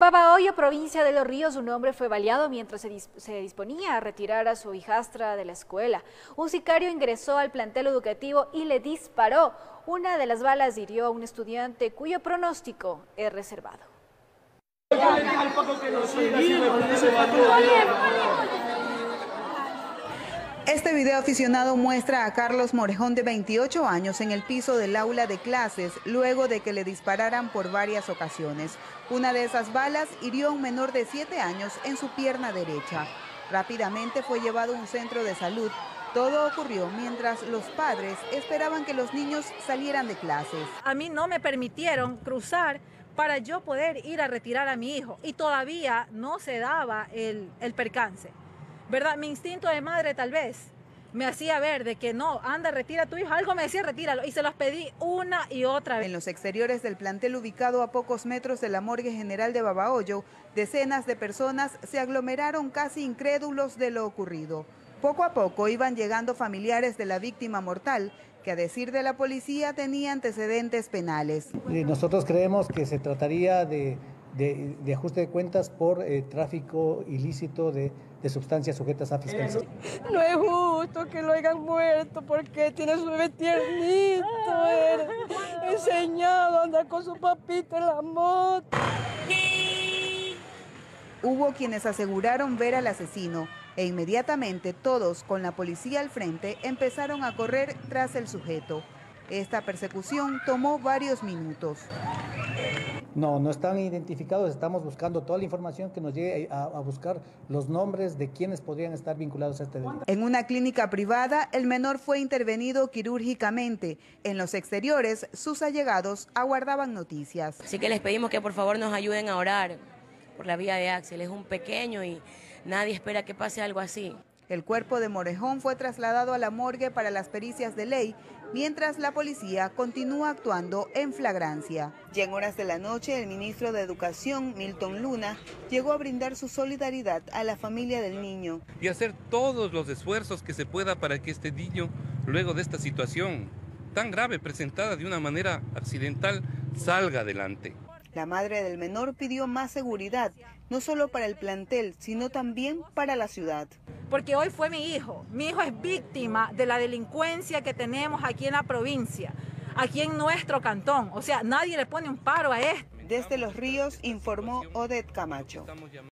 Babahoyo, provincia de Los Ríos, un hombre fue baleado mientras se, disponía a retirar a su hijastra de la escuela. Un sicario ingresó al plantel educativo y le disparó. Una de las balas hirió a un estudiante cuyo pronóstico es reservado. Este video aficionado muestra a Carlos Morejón de 28 años en el piso del aula de clases luego de que le dispararan por varias ocasiones. Una de esas balas hirió a un menor de 7 años en su pierna derecha. Rápidamente fue llevado a un centro de salud. Todo ocurrió mientras los padres esperaban que los niños salieran de clases. A mí no me permitieron cruzar para yo poder ir a retirar a mi hijo y todavía no se daba el, el percance. ¿Verdad? Mi instinto de madre tal vez me hacía ver de que no, anda, retira a tu hijo, algo me decía, retíralo, y se los pedí una y otra vez. En los exteriores del plantel ubicado a pocos metros de la morgue general de Babahoyo, decenas de personas se aglomeraron casi incrédulos de lo ocurrido. Poco a poco iban llegando familiares de la víctima mortal, que a decir de la policía tenía antecedentes penales. Nosotros creemos que se trataría de de, ajuste de cuentas por eh, tráfico ilícito de, sustancias sujetas a fiscalización. No es justo que lo hayan muerto porque tiene su bebé tiernito, enseñado a andar con su papito en la moto. Hubo quienes aseguraron ver al asesino e inmediatamente todos con la policía al frente empezaron a correr tras el sujeto. Esta persecución tomó varios minutos. No, no están identificados, estamos buscando toda la información que nos llegue a, buscar los nombres de quienes podrían estar vinculados a este delito. En una clínica privada, el menor fue intervenido quirúrgicamente. En los exteriores, sus allegados aguardaban noticias. Así que les pedimos que por favor nos ayuden a orar por la vía de Axel. Es un pequeño y nadie espera que pase algo así. El cuerpo de Morejón fue trasladado a la morgue para las pericias de ley, mientras la policía continúa actuando en flagrancia. Ya en horas de la noche, el ministro de Educación, Milton Luna, llegó a brindar su solidaridad a la familia del niño. Y hacer todos los esfuerzos que se pueda para que este niño, luego de esta situación tan grave presentada de una manera accidental, salga adelante. La madre del menor pidió más seguridad, no solo para el plantel, sino también para la ciudad. Porque hoy fue mi hijo. Mi hijo es víctima de la delincuencia que tenemos aquí en la provincia, aquí en nuestro cantón. O sea, nadie le pone un paro a esto. Desde Los Ríos informó Odette Camacho.